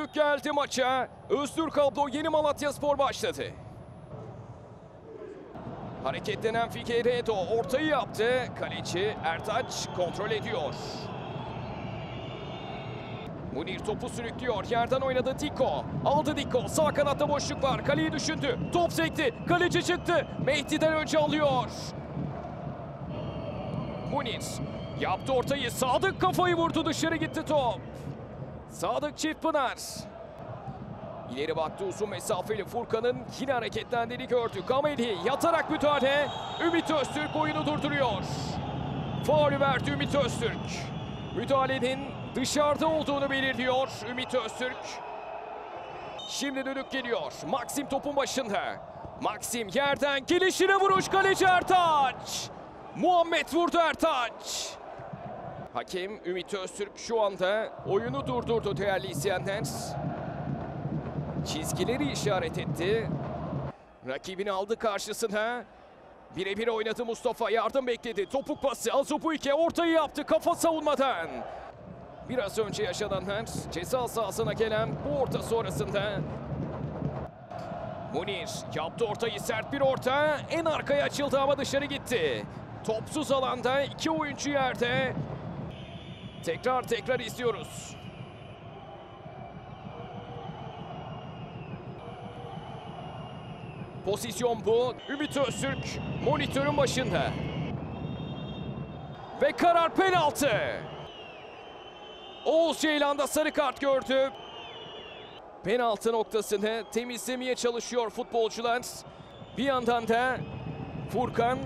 düdük geldi maça. Öztürk Ablo yeni Malatya Spor başladı. Hareketlenen Figueiredo ortayı yaptı. Kaleci Ertaç kontrol ediyor. Munir topu sürüklüyor. Yerden oynadı Diko. Aldı Diko. Sağ kanatta boşluk var. Kaleyi düşündü. Top sekti. Kaleci çıktı. Mehdi'den önce alıyor. Munir yaptı ortayı. Sadık kafayı vurdu. Dışarı gitti top. Sadık Çiftpınar. İleri baktı uzun mesafeli Furkan'ın yine hareketlendiğini gördü. Gameli yatarak müdahale. Ümit Öztürk oyunu durduruyor. Faulü verdi Ümit Öztürk. Müdahalenin dışarıda olduğunu belirtiyor Ümit Öztürk. Şimdi dönük geliyor. Maxim topun başında. Maxim yerden gelişine vuruş kaleci Ertaç. Muhammed vurdu Ertaç. Hakem Ümit Öztürk şu anda oyunu durdurdu değerli izleyenler. Çizgileri işaret etti. Rakibini aldı karşısına. Birebir oynadı Mustafa. Yardım bekledi. Topuk pası. Azubuike ortayı yaptı kafa savunmadan. Biraz önce yaşananlar ceza sahasına gelen bu orta sonrasında Munir yaptı ortayı sert bir orta. En arkaya açıldı ama dışarı gitti. Topsuz alanda iki oyuncu yerde. Tekrar tekrar izliyoruz. Pozisyon bu. Ümit Öztürk monitörün başında. Ve karar penaltı. Oğuz Ceylan da sarı kart gördü. Penaltı noktasını temizlemeye çalışıyor futbolcular. Bir yandan da Furkan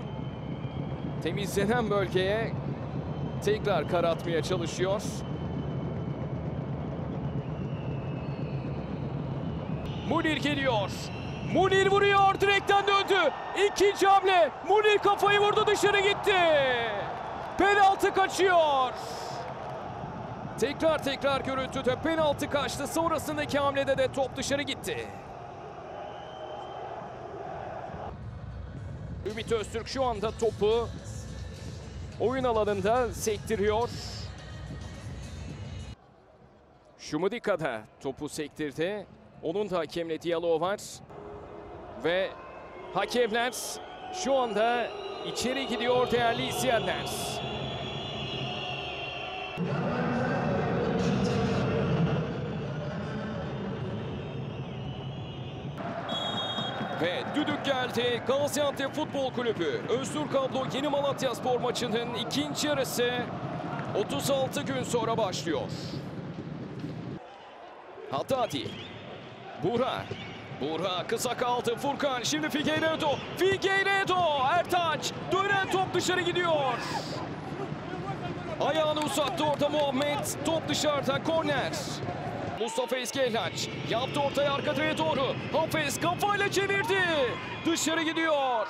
temizlenen bölgeye tekrar kar atmaya çalışıyor. Munir geliyor. Munir vuruyor. Direkten döndü. İkinci hamle. Munir kafayı vurdu dışarı gitti. Penaltı kaçıyor. Tekrar tekrar görüntüde penaltı kaçtı. Sonrasındaki hamlede de top dışarı gitti. Ümit Öztürk şu anda topu oyun alanında sektiriyor. Şumudika da topu sektirdi. Onun da hakemle diyaloğu var. Ve hakemler şu anda içeri gidiyor değerli izleyenler. Ve düdük geldi. Gaziantep Futbol Kulübü. Öztürk Ablo Yeni Malatya Spor maçının ikinci yarısı 36 gün sonra başlıyor. Hatati. Buğra. Buğra kısa kaldı. Furkan şimdi Figueiredo. Figueiredo. Ertaç. Dönen top dışarı gidiyor. Ayağını uzattı orada Muhammed. Top dışarıda. Korner. Mustafa İskehlaç yaptı ortaya arka direğe doğru. Hafez kafayla çevirdi. Dışarı gidiyor.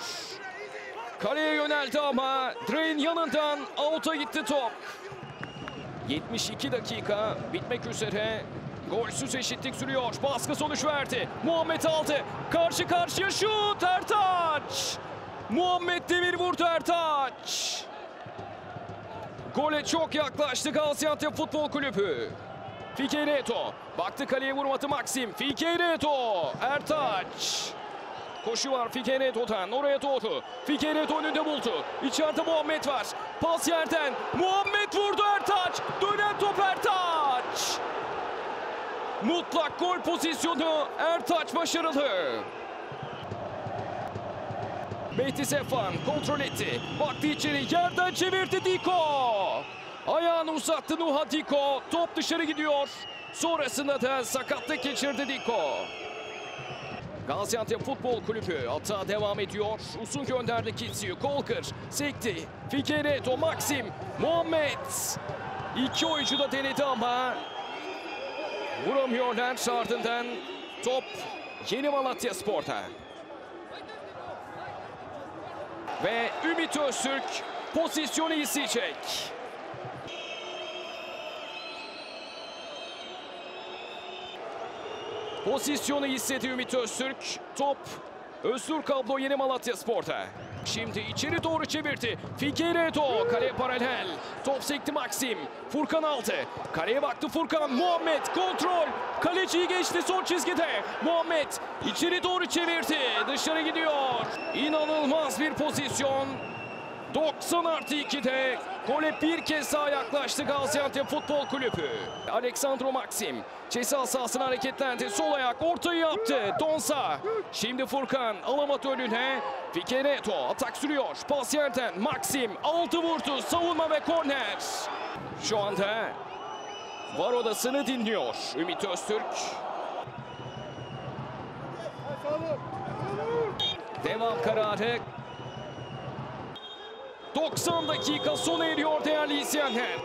Kaleye yöneldi ama direğin yanından out'a gitti top. 72 dakika bitmek üzere. Golsüz eşitlik sürüyor. Baskı sonuç verdi. Muhammed aldı. Karşı karşıya şut. Ertaç. Muhammed Demir vurdu Ertaç. Gole çok yaklaştı Gaziantep Futbol Kulübü. Figueiredo. Baktı kaleye vurmadı Maxim. Figueiredo. Ertaç. Koşu var Figueiredo'dan oraya doğru. Figueiredo önünde buldu. İçeride Muhammed var. Pas yerden. Muhammed vurdu Ertaç. Dönen top Ertaç. Mutlak gol pozisyonu Ertaç başarılı. Mehdi Sefan kontrol etti. Baktı içeri yerden çevirdi Diko. Ayağını uzattı Nuha Diko. Top dışarı gidiyor. Sonrasında da sakatlık geçirdi Diko. Gaziantep Futbol Kulübü hata devam ediyor. Uzun gönderdi Kitsi'yi. Kolkır sekti. Figueiredo, Maxim, Muhammed. İki oyuncu da denedi ama vuramıyorlar. Ardından top Yeni Malatya Spor'da. Ve Ümit Öztürk pozisyonu isteyecek. Pozisyonu istedi Ümit Öztürk. Top Öztürk Ablo Yeni Malatya Spor'da. Şimdi içeri doğru çevirdi. Figueiredo kaleye paralel. Top sekti Maxim. Furkan aldı. Kaleye baktı Furkan. Muhammed kontrol. Kaleciyi geçti son çizgide. Muhammed içeri doğru çevirdi. Dışarı gidiyor. İnanılmaz bir pozisyon. 90 artı 2'de gole bir kez daha yaklaştı Gaziantep Futbol Kulübü. Alexandro Maxim ceza sahasına hareketlendi. Sol ayak ortayı yaptı. Donsa. Şimdi Furkan alamadı önüne. Fikereto atak sürüyor. Pas Maxim aldı vurdu. Savunma ve korner. Şu anda var odasını dinliyor Ümit Öztürk. Devam kararı 90 dakika sona eriyor değerli izleyenler.